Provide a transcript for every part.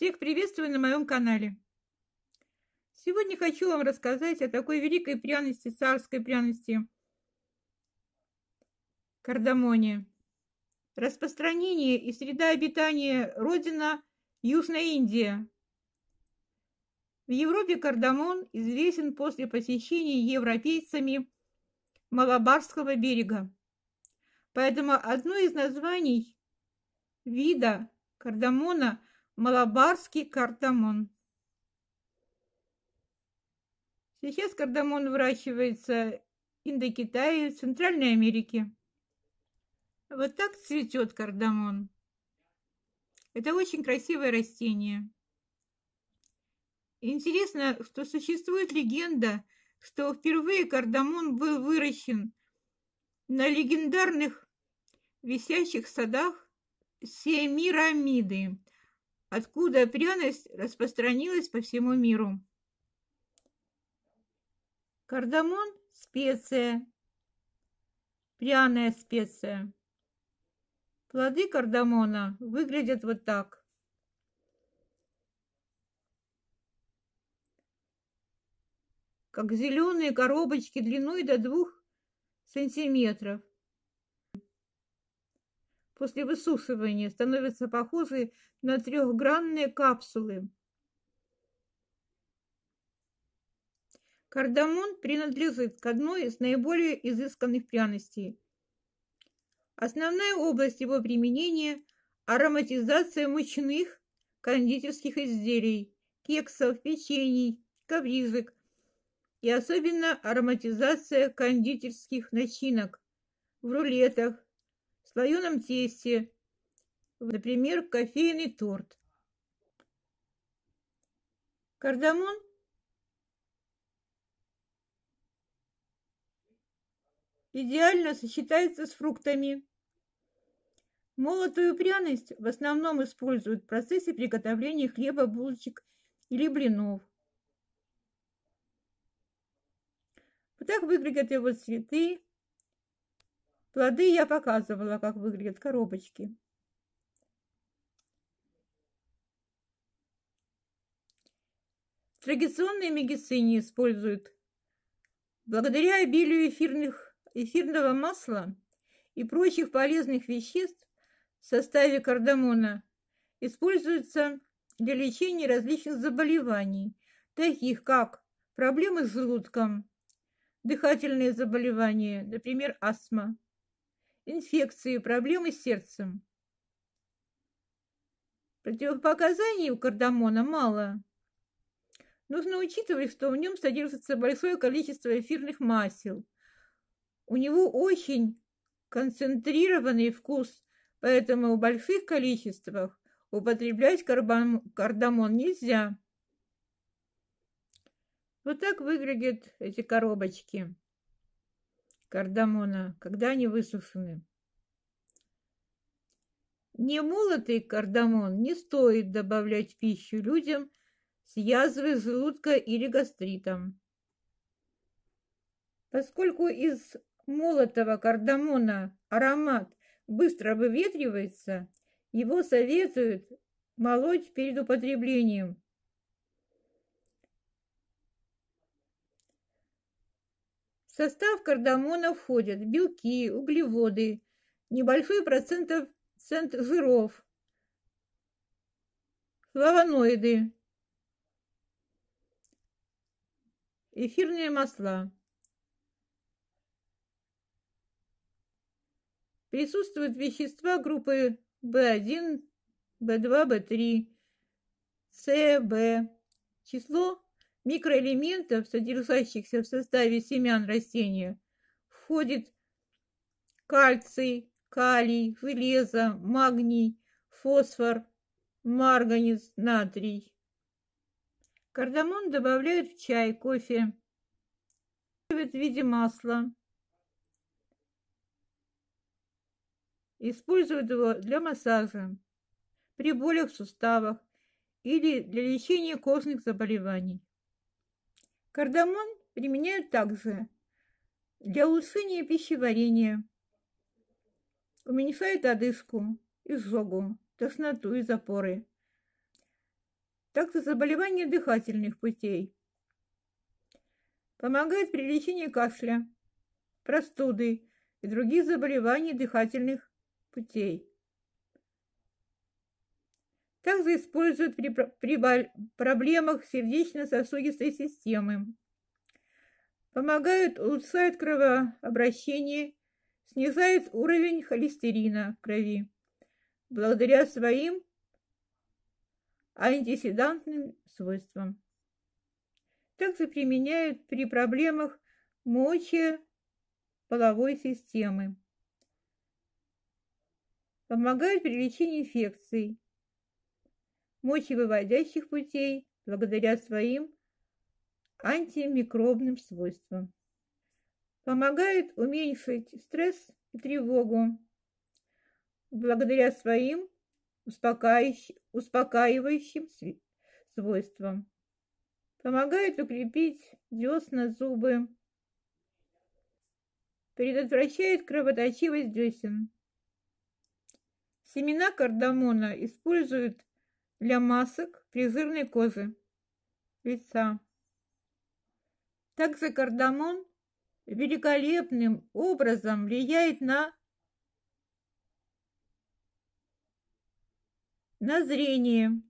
Всех приветствую на моем канале. Сегодня хочу вам рассказать о такой великой пряности, царской пряности – кардамоне. Распространение и среда обитания – родина Южная Индия. В Европе кардамон известен после посещения европейцами Малабарского берега. Поэтому одно из названий вида кардамона – малабарский кардамон. Сейчас кардамон выращивается Индокитае, Центральной Америке. Вот так цветет кардамон. Это очень красивое растение. Интересно, что существует легенда, что впервые кардамон был выращен на легендарных висящих садах Семирамиды, откуда пряность распространилась по всему миру. Кардамон – специя, пряная специя. Плоды кардамона выглядят вот так. Как зеленые коробочки длиной до двух сантиметров. После высушивания становятся похожи на трехгранные капсулы. Кардамон принадлежит к одной из наиболее изысканных пряностей. Основная область его применения – ароматизация мучных кондитерских изделий, кексов, печений, коврижек, и особенно ароматизация кондитерских начинок в рулетах, слоеном тесте, например, кофейный торт. Кардамон идеально сочетается с фруктами. Молотую пряность в основном используют в процессе приготовления хлеба, булочек или блинов. Вот так выглядят его цветы. Плоды я показывала, как выглядят коробочки. В традиционной медицине используют благодаря обилию эфирных, эфирного масла и прочих полезных веществ в составе кардамона используется для лечения различных заболеваний, таких как проблемы с желудком, дыхательные заболевания, например, астма, инфекции, проблемы с сердцем. Противопоказаний у кардамона мало. Нужно учитывать, что в нем содержится большое количество эфирных масел. У него очень концентрированный вкус, поэтому в больших количествах употреблять кардамон нельзя. Вот так выглядят эти коробочки кардамона, когда они высушены. Немолотый кардамон не стоит добавлять в пищу людям с язвой желудка или гастритом. Поскольку из молотого кардамона аромат быстро выветривается, его советуют молоть перед употреблением состав кардамона входят белки, углеводы, небольшой процент, жиров, флавоноиды, эфирные масла. Присутствуют вещества группы В1, В2, В3, С, В. Число микроэлементов, содержащихся в составе семян растения, входит кальций, калий, железо, магний, фосфор, марганец, натрий. Кардамон добавляют в чай, кофе, в виде масла. Используют его для массажа, при болях в суставах или для лечения кожных заболеваний. Кардамон применяют также для улучшения пищеварения, уменьшает одышку, изжогу, тошноту и запоры. также заболевания дыхательных путей. Помогает при лечении кашля, простуды и других заболеваний дыхательных путей. Также используют при, при проблемах сердечно-сосудистой системы. Помогают улучшать кровообращение, снижает уровень холестерина в крови благодаря своим антиседантным свойствам. Также применяют при проблемах мочеполовой системы. Помогают при лечении инфекций, мочевыводящих путей благодаря своим антимикробным свойствам. Помогает уменьшить стресс и тревогу благодаря своим успокаивающим свойствам. Помогает укрепить десна, зубы. Предотвращает кровоточивость десен. Семена кардамона используют для масок при жирной коже лица. Также кардамон великолепным образом влияет на, на зрение,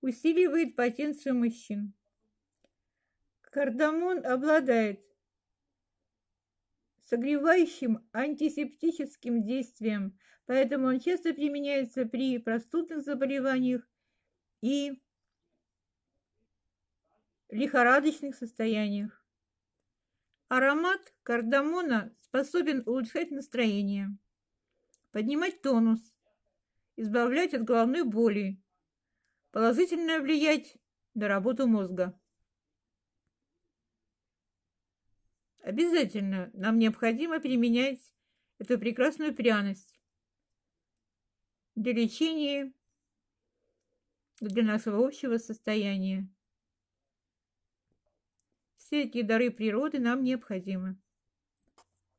усиливает потенцию мужчин. Кардамон обладает согревающим антисептическим действием, поэтому он часто применяется при простудных заболеваниях и лихорадочных состояниях. Аромат кардамона способен улучшать настроение, поднимать тонус, избавлять от головной боли, положительно влиять на работу мозга. Обязательно нам необходимо применять эту прекрасную пряность для лечения, для нашего общего состояния. Все эти дары природы нам необходимы.